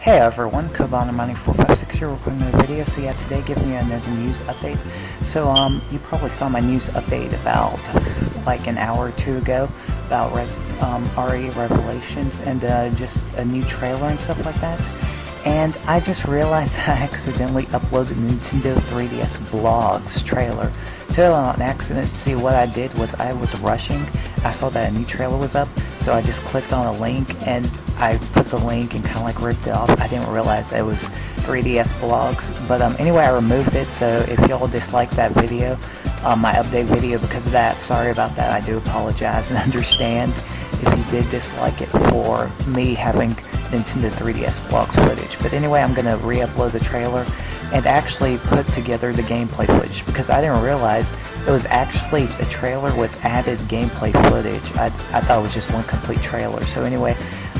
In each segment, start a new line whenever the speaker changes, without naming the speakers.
Hey everyone, Kobana9456 here recording a video. So yeah, today giving you another news update. So um, you probably saw my news update about like an hour or two ago about Res um, RE Revelations and uh, just a new trailer and stuff like that. And I just realized I accidentally uploaded Nintendo 3DS Blogs trailer. Totally on accident. See, what I did was I was rushing. I saw that a new trailer was up, so I just clicked on a link and I put the link and kind of like ripped it off. I didn't realize it was 3DS Blogs. But um, anyway, I removed it, so if y'all dislike that video, um, my update video because of that, sorry about that. I do apologize and understand if you did dislike it for me having Nintendo 3DS Blogs footage. But anyway, I'm going to re-upload the trailer and actually put together the gameplay footage because I didn't realize it was actually a trailer with added gameplay footage. I, I thought it was just one complete trailer. So anyway,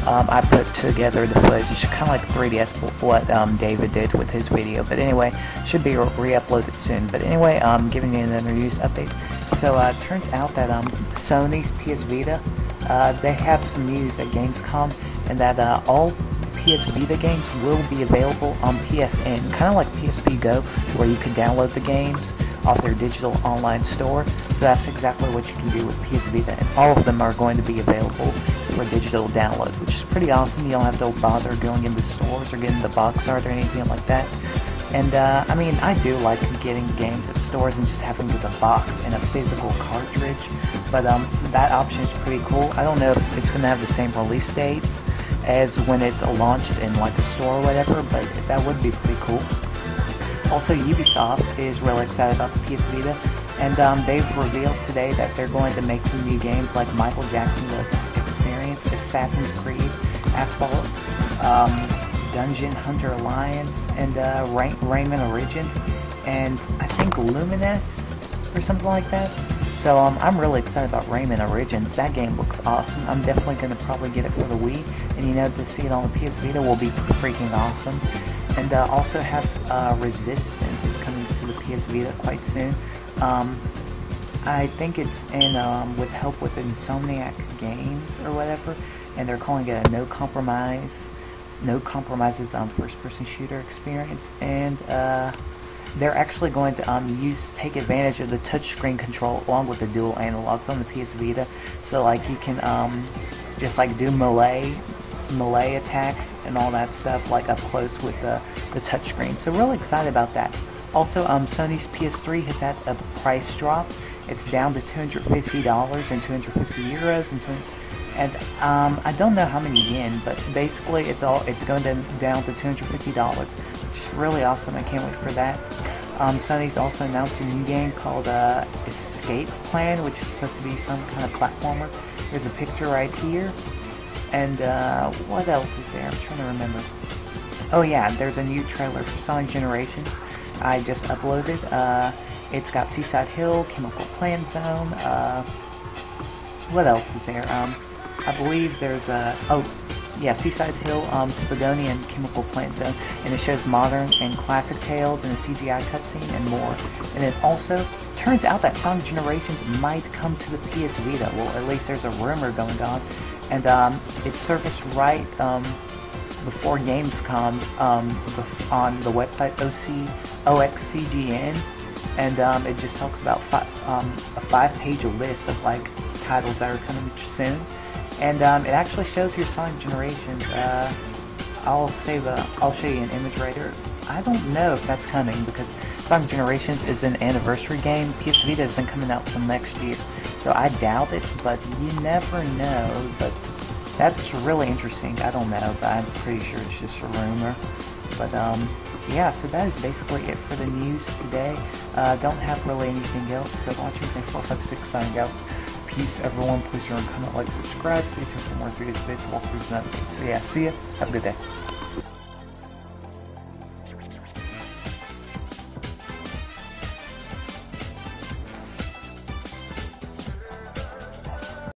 um, I put together the footage, kind of like 3DS, what um, David did with his video. But anyway, should be re-uploaded soon. But anyway, I'm um, giving you another news update. So uh, it turns out that um, Sony's PS Vita, uh, they have some news at Gamescom, and that uh, all PS Vita games will be available on PSN, kind of like PSP Go, where you can download the games off their digital online store. So that's exactly what you can do with PS Vita, and all of them are going to be available for digital download, which is pretty awesome. You don't have to bother going into stores or getting the box art or anything like that. And uh, I mean, I do like getting games at stores and just having the box and a physical cartridge. But um, that option is pretty cool. I don't know if it's going to have the same release dates as when it's launched in like a store or whatever, but that would be pretty cool. Also, Ubisoft is really excited about the PS Vita, and um, they've revealed today that they're going to make some new games like Michael Jackson The Experience, Assassin's Creed, Asphalt, um, Dungeon Hunter Alliance, and uh, Ray Rayman Origins, and I think Lumines or something like that. So um, I'm really excited about Rayman Origins. That game looks awesome. I'm definitely going to probably get it for the Wii. And you know, to see it on the PS Vita will be freaking awesome. And uh, also have uh, Resistance is coming to the PS Vita quite soon. Um, I think it's in um, with help with Insomniac Games or whatever, and they're calling it a no compromise, no compromises on first-person shooter experience. And uh, they're actually going to um, use take advantage of the touchscreen control along with the dual analogs on the PS Vita. So like you can um, just like do melee melee attacks and all that stuff like up close with the the touchscreen. So really excited about that. Also, um, Sony's PS3 has had a price drop. It's down to $250 and 250 euros and and um, I don't know how many yen, but basically it's all it's going to, down to $250, which is really awesome. I can't wait for that. Um, Sony's also announced a new game called uh, Escape Plan, which is supposed to be some kind of platformer. There's a picture right here. And uh, what else is there? I'm trying to remember. Oh yeah, there's a new trailer for Sonic Generations. I just uploaded. Uh, it's got Seaside Hill, Chemical Plant Zone. Uh, what else is there? Um, I believe there's a oh yeah Seaside Hill, um, Spigonian Chemical Plant Zone, and it shows modern and classic Tails and a CGI cutscene and more. And it also turns out that Sonic Generations might come to the PS Vita. Well, at least there's a rumor going on, and um, it surfaced right um, before Gamescom um, on the website OC OXCGN, and um, it just talks about fi um, a five-page list of like titles that are coming soon and um, it actually shows your Sonic Generations. Uh, I'll save a, I'll show you an image here. I don't know if that's coming because Sonic Generations is an anniversary game. PS Vita isn't coming out till next year, so I doubt it. But you never know. But that's really interesting. I don't know, but I'm pretty sure it's just a rumor. But um, yeah, so that is basically it for the news today. Uh, don't have really anything else. So watching 456 signing out peace, everyone. Please remember, comment, like, subscribe. Stay tuned for more 3DS walkthroughs, and updates. So yeah, see ya. Have a good day.